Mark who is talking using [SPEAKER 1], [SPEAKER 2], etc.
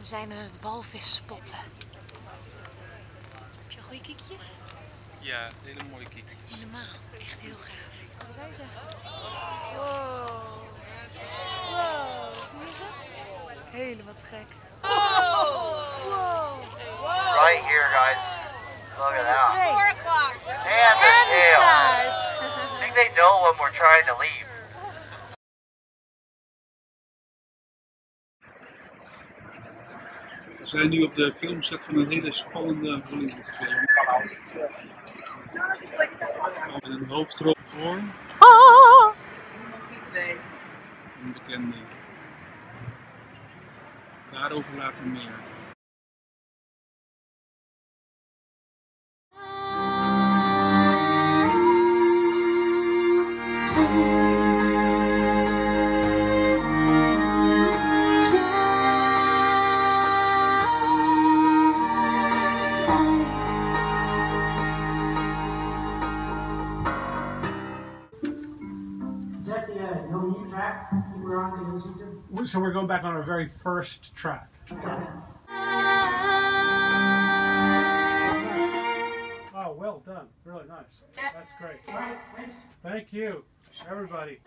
[SPEAKER 1] We zijn aan het walvis spotten. Heb je goede kiekjes?
[SPEAKER 2] Ja, hele mooie kiekjes.
[SPEAKER 1] Helemaal. Echt heel gaaf. Waar zijn ze? Wow. Wow. Zie je ze? Helemaal te gek. Wow.
[SPEAKER 3] Right here, guys. Look
[SPEAKER 1] Zijn
[SPEAKER 3] at
[SPEAKER 1] er
[SPEAKER 3] that.
[SPEAKER 1] twee.
[SPEAKER 4] o'clock.
[SPEAKER 3] And the tail. I think they know when we're trying to leave.
[SPEAKER 2] Zijn nu op de filmset van een hele spannende Hollywoodfilm. Met een hoofdrol voor
[SPEAKER 1] Ah.
[SPEAKER 2] een bekende. Daarover later meer.
[SPEAKER 5] The no new track were on to listen to?
[SPEAKER 6] So we're going back on our very first track. Oh, well done. Really nice. That's great.
[SPEAKER 5] All right, thanks.
[SPEAKER 6] Thank you, everybody.